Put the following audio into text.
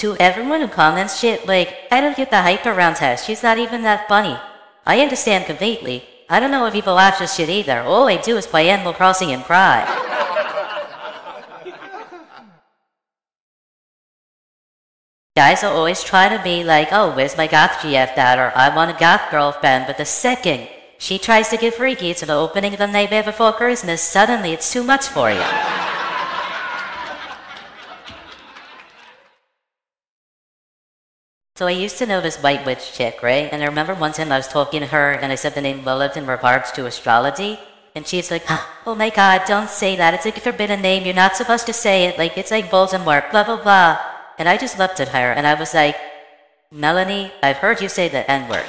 To everyone who comments shit like, I don't get the hype around her, she's not even that funny. I understand completely. I don't know if people laugh this shit either. All I do is play Animal Crossing and cry. Guys will always try to be like, oh, where's my goth GF dad, or I want a goth girlfriend, but the second she tries to get freaky to the opening of the Nightmare Before Christmas, suddenly it's too much for you. So I used to know this white witch chick, right? And I remember one time I was talking to her and I said the name Lilith in regards to astrology. And she's like, oh my god, don't say that. It's like a forbidden name. You're not supposed to say it. Like, it's like Voldemort, blah, blah, blah. And I just looked at her and I was like, Melanie, I've heard you say the N word.